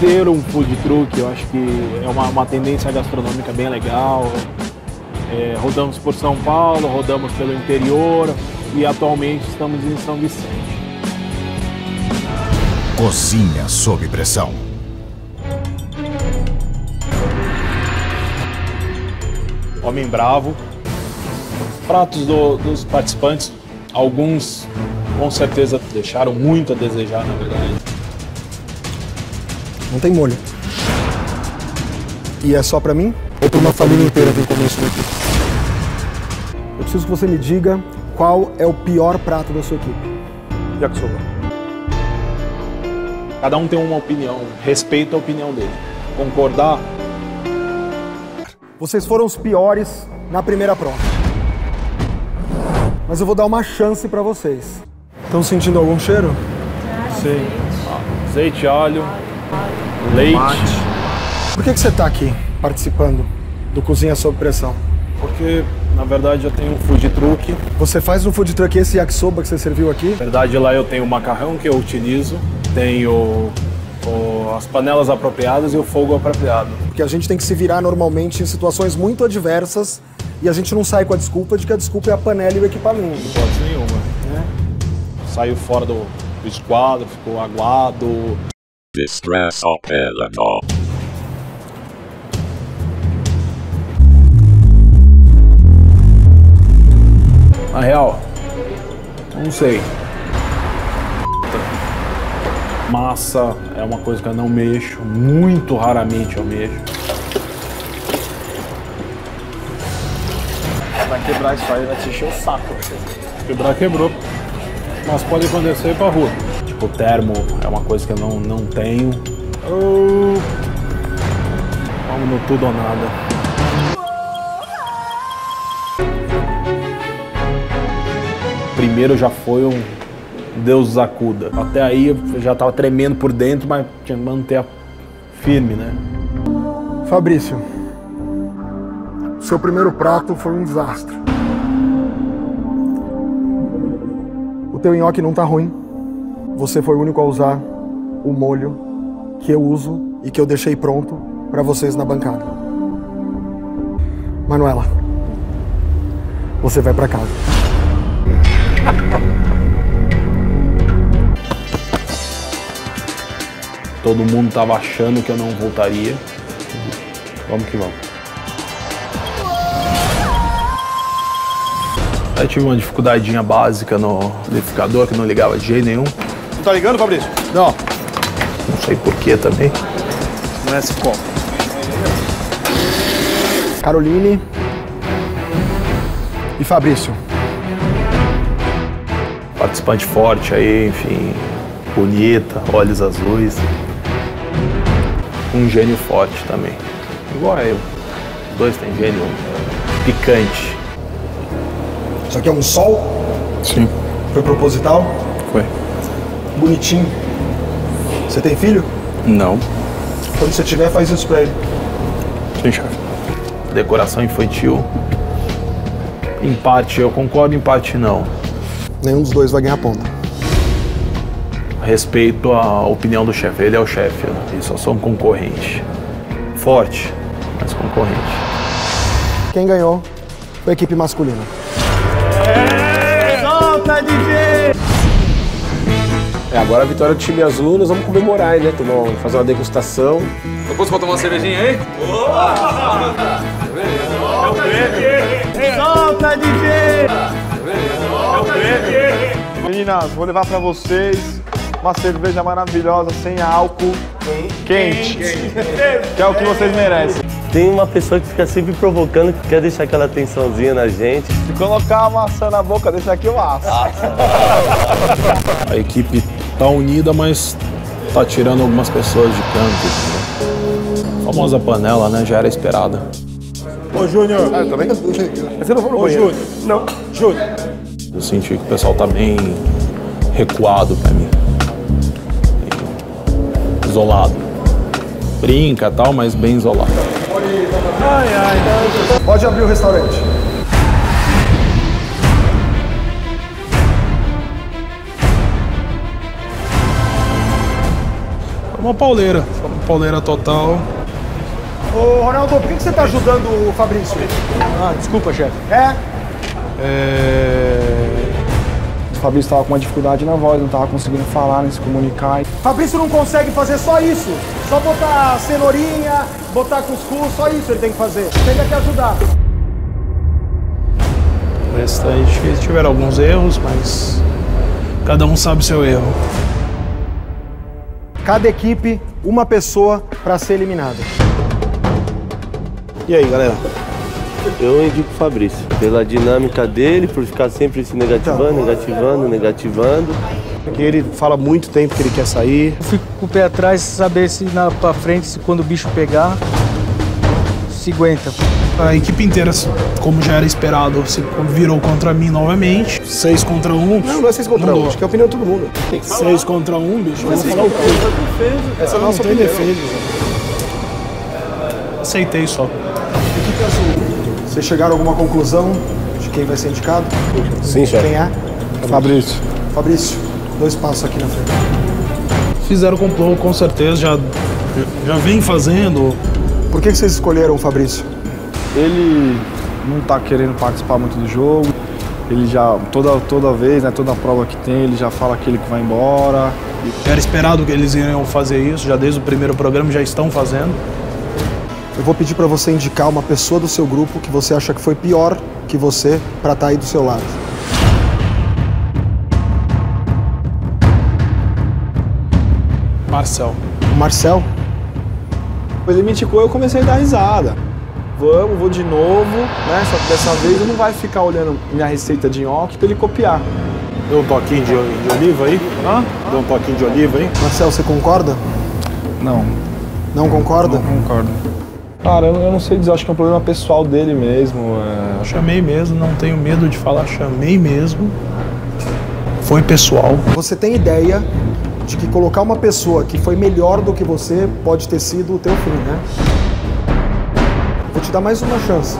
ter um food truck, eu acho que é uma, uma tendência gastronômica bem legal. É, rodamos por São Paulo, rodamos pelo interior e atualmente estamos em São Vicente. Cozinha sob pressão. Homem Bravo. Pratos do- dos participantes, alguns com certeza deixaram muito a desejar, na verdade. Não tem molho. E é só pra mim? Ou pra uma família inteira vir comer isso daqui? Eu preciso que você me diga qual é o pior prato da sua equipe. Yakisoba. Cada um tem uma opinião, respeito a opinião dele. Concordar, Vocês foram os piores na primeira prova. Mas eu vou dar uma chance pra vocês. Estão sentindo algum cheiro? sim. Azeite, óleo, leite. Por que, que você tá aqui participando do Cozinha Sob Pressão? Porque, na verdade, eu tenho um food truck. Você faz no food truck esse yakisoba que você serviu aqui? Na verdade, lá eu tenho o macarrão que eu utilizo, tenho o- as panelas apropriadas e o fogo apropriado. Porque a gente tem que se virar normalmente em situações muito adversas e a gente não sai com a desculpa de que a desculpa é a panela e o equipamento. Hipótese nenhuma. Né? Saiu fora do, do esquadro, ficou aguado. Distress operador. Na real, não sei. Massa é uma coisa que eu não mexo, muito raramente eu mexo. Vai quebrar isso aí, vai te encher o saco. Quebrar, quebrou. Mas pode acontecer pra rua. Tipo, termo é uma coisa que eu não, não tenho. Eu... Vamos no tudo ou nada. Primeiro já foi um Deus acuda. Até aí eu já tava tremendo por dentro, mas tinha que manter a- firme, né? Fabrício, seu primeiro prato foi um desastre. O teu nhoque não tá ruim. Você foi o único a usar o molho que eu uso e que eu deixei pronto para vocês na bancada. Manuela, você vai para casa. Todo mundo tava achando que eu não voltaria. Vamos que vamos. Aí tive uma dificuldadinha básica no liquidificador que não ligava de jeito nenhum. Tá ligando, Fabrício? Não. Não sei porquê também. Não é esse copo. Caroline e Fabrício. Participante forte aí, enfim. Bonita, olhos azuis. Um gênio forte também. Igual a eu. Os dois têm gênio picante. Isso aqui é um sol? Sim. Foi proposital? Foi. Bonitinho. Você tem filho? Não. Quando você tiver, faz isso pra ele. Sim, chefe. Decoração infantil. Em parte eu concordo, em parte não. Nenhum dos dois vai ganhar ponta. Respeito a opinião do chefe. Ele é o chefe. Eu só sou um concorrente. Forte, mas concorrente. Quem ganhou foi a equipe masculina. Solta, DJ! É, agora a vitória do time azul, nós vamos comemorar, né? Tomar, fazer uma degustação. Eu posso botar uma cervejinha aí? Solta, DJ! Meninas, vou levar pra vocês uma cerveja maravilhosa, sem álcool, quente, que é o que vocês merecem. Tem uma pessoa que fica sempre provocando, que quer deixar aquela tensãozinha na gente. Se colocar a maçã na boca, deixa aqui o aço. A equipe tá unida, mas tá tirando algumas pessoas de canto. entendeu? A famosa panela, né? Já era esperada. Ô, Júnior. Ah, também? Mas eu não vou no Ô, banheiro. Júnior. Não. Júnior. Eu senti que o pessoal tá bem recuado pra mim. Isolado. Brinca e tal, mas bem isolado. Pode abrir o restaurante. Uma pauleira. Uma pauleira total. Ô, Ronaldo, por que que você tá ajudando o Fabrício? Ah, desculpa, chefe. É? É... O Fabrício estava com uma dificuldade na voz, não estava conseguindo falar, nem se comunicar. Fabrício não consegue fazer só isso. Só botar cenourinha, botar cuscuz, só isso ele tem que fazer. Tem que ajudar. O restante tiveram alguns erros, mas cada um sabe seu erro. Cada equipe, uma pessoa para ser eliminada. E aí, galera? Eu indico o Fabrício. Pela dinâmica dele, por ficar sempre se negativando, negativando, negativando. Porque ele fala muito tempo que ele quer sair. Eu fico com o pé atrás, saber se na pra frente, se quando o bicho pegar, se aguenta. A equipe inteira, como já era esperado, se virou contra mim novamente. Seis contra um. Não, não é seis contra Não um. Acho que é a opinião de todo mundo. Seis contra um, bicho. Seis falar o quê? Essa é a não nossa tem opinião. defesa. Aceitei só. Equipe azul. Vocês chegaram a alguma conclusão de quem vai ser indicado? Sim, chefe. Quem é? Fabrício. Fabrício, dois passos aqui na frente. Fizeram complô, com certeza, já, já vem fazendo. Por que que vocês escolheram o Fabrício? Ele não tá querendo participar muito do jogo. Ele já, toda, toda vez, né, toda prova que tem, ele já fala aquele que vai embora. Era esperado que eles iriam fazer isso, já desde o primeiro programa já estão fazendo. Eu vou pedir para você indicar uma pessoa do seu grupo que você acha que foi pior que você para estar aí do seu lado. Marcel. O Marcel? Ele me indicou eu comecei a dar risada. Vamos, vou de novo, né? Só que dessa vez eu não vai ficar olhando minha receita de nhoque pra ele copiar. Deu um toquinho de, de oliva aí? Hã? Deu um toquinho de oliva aí? Marcel, você concorda? Não, Não concorda? não concordo. Cara, eu, eu não sei dizer, acho que é um problema pessoal dele mesmo. é, Chamei mesmo, não tenho medo de falar, chamei mesmo. Foi pessoal. Você tem ideia de que colocar uma pessoa que foi melhor do que você pode ter sido o teu fim, né? Vou te dar mais uma chance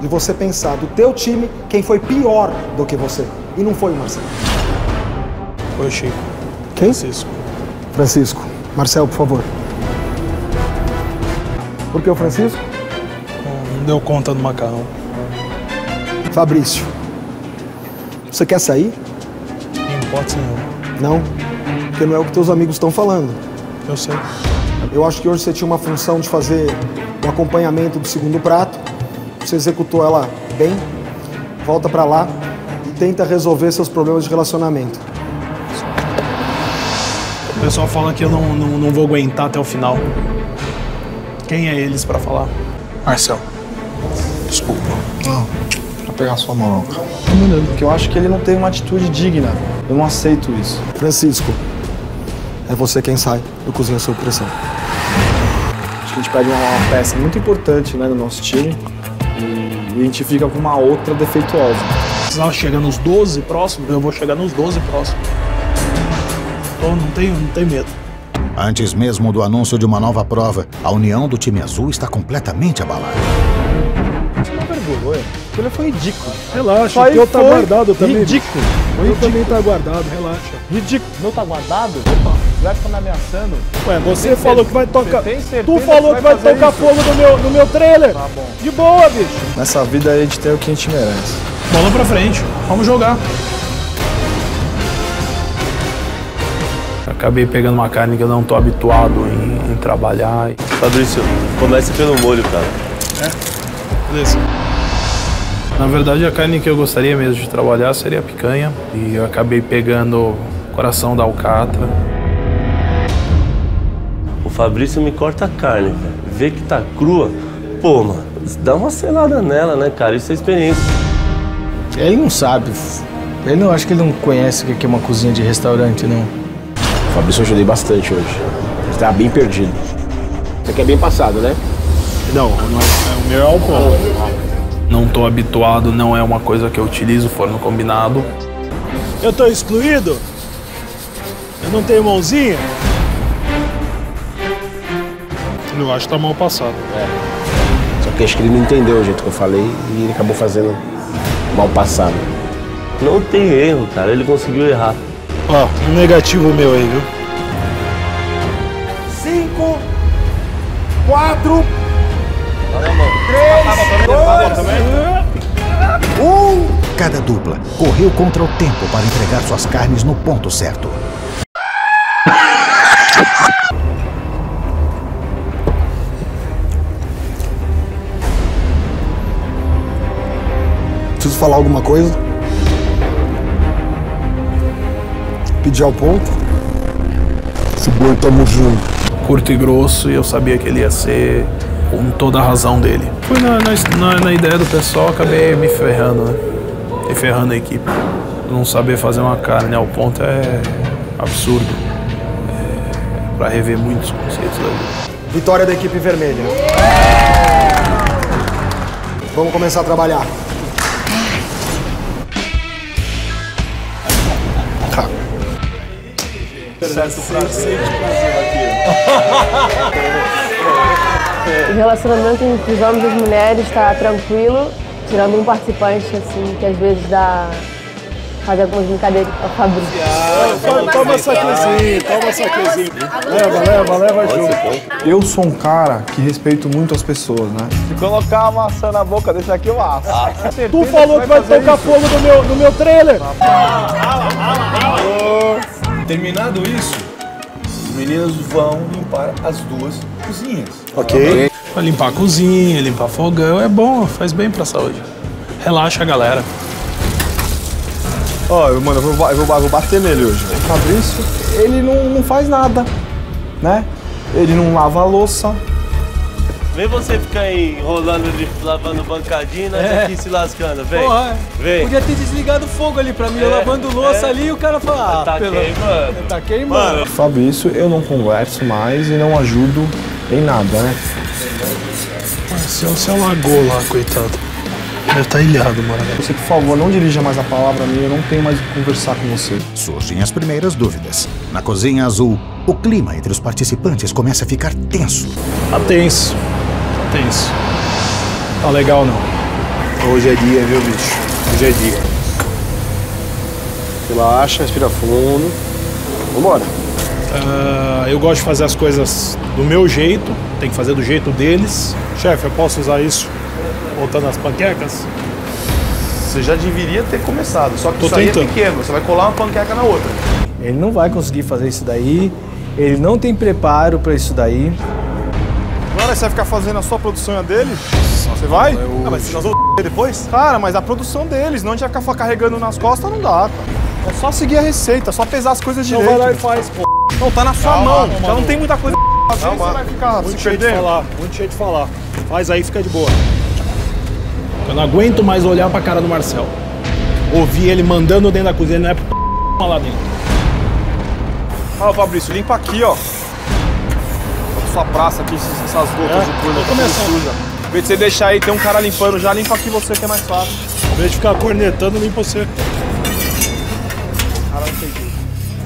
de você pensar do teu time quem foi pior do que você. E não foi o Marcelo. Foi o Chico. Quem? Francisco. Francisco. Marcel, por favor. Por que o Francisco? Não deu conta do macarrão. Fabrício. Você quer sair? Em hipótese nenhuma. Não. Porque não é o que teus amigos estão falando. Eu sei. Eu acho que hoje você tinha uma função de fazer o acompanhamento do segundo prato. Você executou ela bem. Volta pra lá e tenta resolver seus problemas de relacionamento. O pessoal fala que eu não, não, não vou aguentar até o final. Quem é eles pra falar? Marcel. Desculpa. Vou pegar sua mão. Porque eu acho que ele não tem uma atitude digna. Eu não aceito isso. Francisco, é você quem sai do Cozinha Sob Pressão. Acho que a gente perde uma, peça muito importante né, no nosso time e a gente fica com uma outra defeituosa. Precisava chegar nos 12 próximos, eu vou chegar nos 12 próximos. Então não tenho, não tenho medo. Antes mesmo do anúncio de uma nova prova, a união do time azul está completamente abalada. Ele foi ridículo. Relaxa, o teu tá guardado também. ridículo. O teu também tá guardado, relaxa. Ridículo. Meu tá guardado? Opa, vai ficar me ameaçando? Ué, você Tem falou que vai tocar. Tem certeza Tu falou que vai fazer tocar isso? fogo no meu, no meu trailer. Tá bom. De boa, bicho. Nessa vida a gente tem o que a gente merece. Bola pra frente, vamos jogar. Acabei pegando uma carne que eu não tô habituado em, em trabalhar. Fabrício, comece pelo molho, cara. Beleza. Na verdade, a carne que eu gostaria mesmo de trabalhar seria a picanha. E eu acabei pegando o coração da alcatra. O Fabrício me corta a carne, cara. Vê que tá crua. Pô, mano, dá uma selada nela, né, cara? Isso é experiência. Ele não sabe. Ele não acho que ele não conhece o que é uma cozinha de restaurante, não. O Fabrício eu ajudei bastante hoje. Ele estava bem perdido. Isso aqui é bem passado, né? Não, não é, o meu é álcool. Não tô habituado, não é uma coisa que eu utilizo, forno combinado. Eu tô excluído? Eu não tenho mãozinha? Eu acho que tá mal passado. Só que acho que ele não entendeu o jeito que eu falei e ele acabou fazendo mal passado. Não tem erro, cara. Ele conseguiu errar. Ó, um negativo meu aí, viu? Cinco, quatro, dupla correu contra o tempo para entregar suas carnes no ponto certo. Preciso falar alguma coisa? Pedir ao ponto? Se boi, tamo junto. Curto e grosso, e eu sabia que ele ia ser com toda a razão dele. Fui na, na, na- na ideia do pessoal, acabei me ferrando, né? Me ferrando a equipe. Não saber fazer uma carne ao ponto é absurdo. É pra rever muitos conceitos vida. Vitória da equipe vermelha. Vamos começar a trabalhar. O relacionamento entre os homens e as mulheres está tranquilo, tirando um participante, assim, que às vezes dá. faz algumas brincadeiras com a Fabrício. Toma saquezinho, toma saquezinho. Leva, leva, leva junto. Eu sou um cara que respeito muito as pessoas, né? Se colocar uma maçã na boca desse aqui, eu asso. Tu falou que vai tocar fogo no meu, no meu trailer. Terminado isso, os meninos vão limpar as duas cozinhas. Ok. Pra limpar a cozinha, limpar fogão, é bom, faz bem pra saúde. Relaxa a galera. Ó, eu, mano, eu vou, eu vou, eu vou bater nele hoje. O Fabrício, ele não, não faz nada, né? Ele não lava a louça. Vem você ficar aí enrolando ali, lavando bancadinha, nós É. aqui se lascando, vem. Porra, Vem. podia ter desligado o fogo ali pra mim, eu É, lavando louça é. ali e o cara fala, ah, Tá pelo... queimando. Tá queimando. Fabrício, eu não converso mais e não ajudo em nada, né? Se você alagou lá, coitado. Deve estar ilhado, mano. Você, por favor, não dirija mais a palavra a mim, eu não tenho mais o que conversar com você. Surgem as primeiras dúvidas. Na cozinha azul, o clima entre os participantes começa a ficar tenso. Tá tenso. Tá tenso. Tá legal não. Hoje é dia, viu, bicho? Hoje é dia. Relaxa, respira fundo. Vambora. Ah, eu gosto de fazer as coisas do meu jeito, tem que fazer do jeito deles. Chefe, eu posso usar isso voltando as panquecas? Você já deveria ter começado, só que Tô isso aí é tentando. pequeno. Você vai colar uma panqueca na outra. Ele não vai conseguir fazer isso daí, ele não tem preparo pra isso daí. Agora você vai ficar fazendo a sua produção e a dele? Você vai? Ah, mas nós vamos depois? Cara, mas a produção deles, não a gente vai ficar carregando nas costas, não dá, cara. É só seguir a receita, só pesar as coisas Então direito. vai lá e faz, pô. Não, tá na sua Calma, mão. calma, Já não tem muita coisa pra fazer, Calma. você vai ficar Muito se cheio de falar, muito cheio de falar. Faz aí, fica de boa. Eu não aguento mais olhar pra cara do Marcel. Ouvir ele mandando dentro da cozinha, não é p lá dentro. Ó, Fabrício, limpa aqui, ó. Sua praça aqui, essas gotas É, de coisa, tá tudo começando. suja. Em vez de você deixar aí, tem um cara limpando já, limpa aqui você que é mais fácil. Em vez de ficar cornetando, limpa você.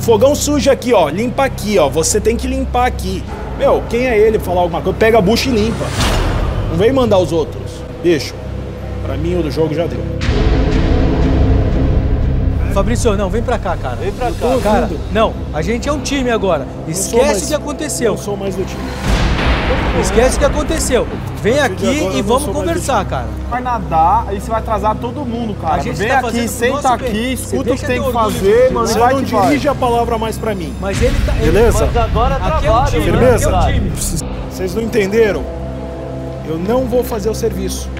Fogão sujo aqui, ó. Limpa aqui, ó. Você tem que limpar aqui. Meu, quem é ele falar alguma coisa? Pega a bucha e limpa. Não vem mandar os outros. Bicho, pra mim o do jogo já deu. Fabrício, não, vem pra cá, cara. Vem pra cá. Cara, não, a gente é um time agora. Esquece o que aconteceu. Não sou mais do time. Esquece o que aconteceu. Vem aqui e vamos conversar, cara. Vai nadar, aí você vai atrasar todo mundo, cara. A gente Vem tá aqui, senta aqui, escuta o que tem que fazer, mano, e Você vai não dirige a palavra mais pra mim. Mas ele tá. ele- Beleza? Mas agora Aqui é trabalho. time, Firmeza? aqui é um time. Vocês não entenderam? Eu não vou fazer o serviço.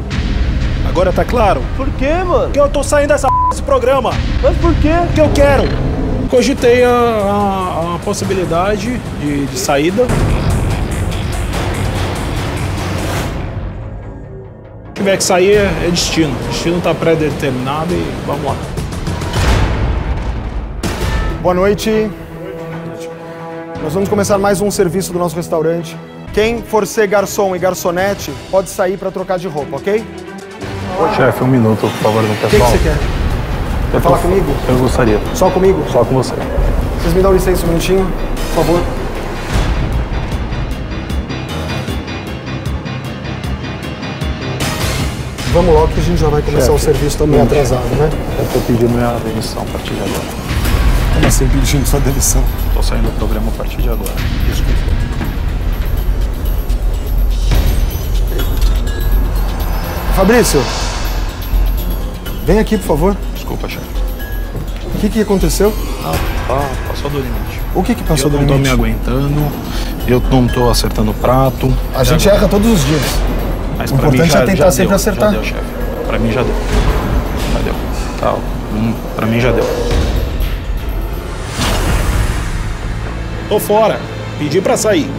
Agora tá claro? Por quê, mano? Porque eu tô saindo dessa p- desse programa. Mas por quê? Porque eu quero. Cogitei a, a- a possibilidade de, de saída. Tiver que sair, é destino. O destino tá pré-determinado e vamos lá. Boa noite. Nós vamos começar mais um serviço do nosso restaurante. Quem for ser garçom e garçonete pode sair para trocar de roupa, ok? Chefe, um minuto, por favor, do O que, que você quer? Quer falar comigo? Eu gostaria. Só comigo? Só com você. Vocês me dão licença um minutinho, por favor? Vamos logo que a gente já vai começar Chefe, o serviço também atrasado, né? Eu tô pedindo minha demissão a partir de agora. Como assim pedindo sua demissão? Tô saindo do programa a partir de agora. Desculpa. Fabrício, vem aqui, por favor. Desculpa, chefe. O que, que aconteceu? Ah, passou do limite. O que, que passou eu do limite? Eu não tô me aguentando, eu não tô acertando o prato. A gente agora... erra todos os dias. Mas O pra mim importante já, é tentar já sempre deu, acertar. Já deu, chefe. Pra mim já deu. Já deu. Tá, hum, pra mim já deu. Tô fora. Pedi pra sair.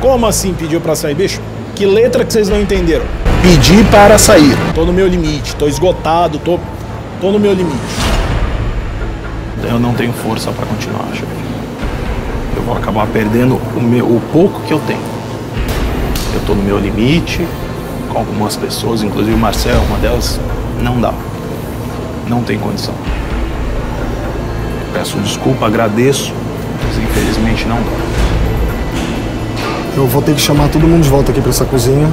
Como assim pediu pra sair, bicho? Que letra que vocês não entenderam? Pedi para sair. Tô no meu limite, tô esgotado, tô, tô no meu limite. Eu não tenho força pra continuar, chefe. Eu vou acabar perdendo o, meu, o pouco que eu tenho. Eu tô no meu limite, com algumas pessoas, inclusive o Marcel, uma delas, não dá. Não tem condição. Peço desculpa, agradeço, mas infelizmente não dá. Eu vou ter que chamar todo mundo de volta aqui pra essa cozinha.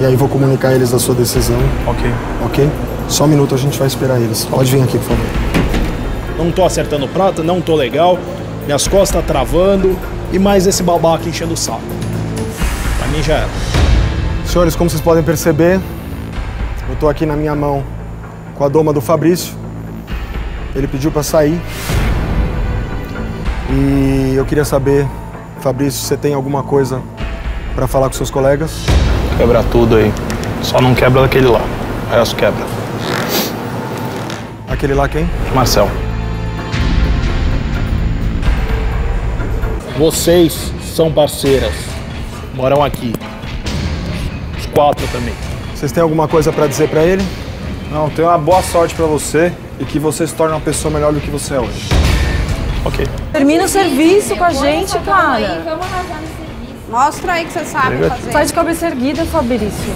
E aí vou comunicar eles da sua decisão. Ok. Ok? Só um minuto, a gente vai esperar eles. Pode vir aqui, por favor. Não tô acertando prata, não tô legal. Minhas costas travando. E mais esse babaca enchendo o saco. Mim já era. Senhores, como vocês podem perceber, eu tô aqui na minha mão com a doma do Fabrício. Ele pediu pra sair. E eu queria saber, Fabrício, você tem alguma coisa pra falar com seus colegas? Quebra tudo aí. Só não quebra daquele lá. O resto quebra. Aquele lá quem? Marcel. Vocês são parceiras. Moram aqui. Os quatro também. Vocês têm alguma coisa pra dizer pra ele? Não, tenho uma boa sorte pra você e que você se torne uma pessoa melhor do que você é hoje. Ok. Termina o serviço com a gente, cara. Vamos arrasar no serviço. Mostra aí que você sabe fazer. Sai de cabeça erguida, Fabrício.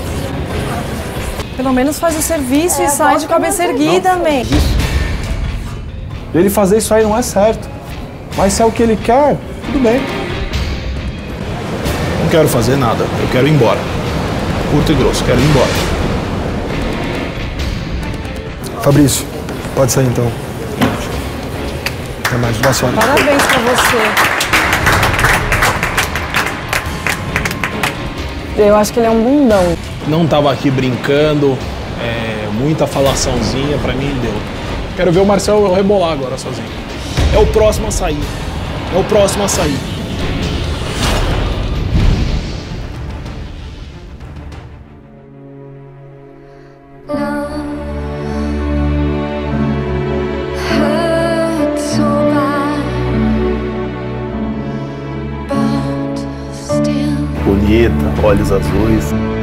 Pelo menos faz o serviço É, e sai de cabeça erguida, man. Ele fazer isso aí não é certo. Mas se é o que ele quer, tudo bem. Não quero fazer nada. Eu quero ir embora. Curto e grosso, quero ir embora. Fabrício, pode sair então. Até mais, boa sorte. Parabéns pra você. Eu acho que ele é um bundão. Não tava aqui brincando. É, muita falaçãozinha, pra mim deu. Quero ver o Marcel rebolar agora sozinho. É o próximo a sair. É o próximo a sair. Olhos azuis.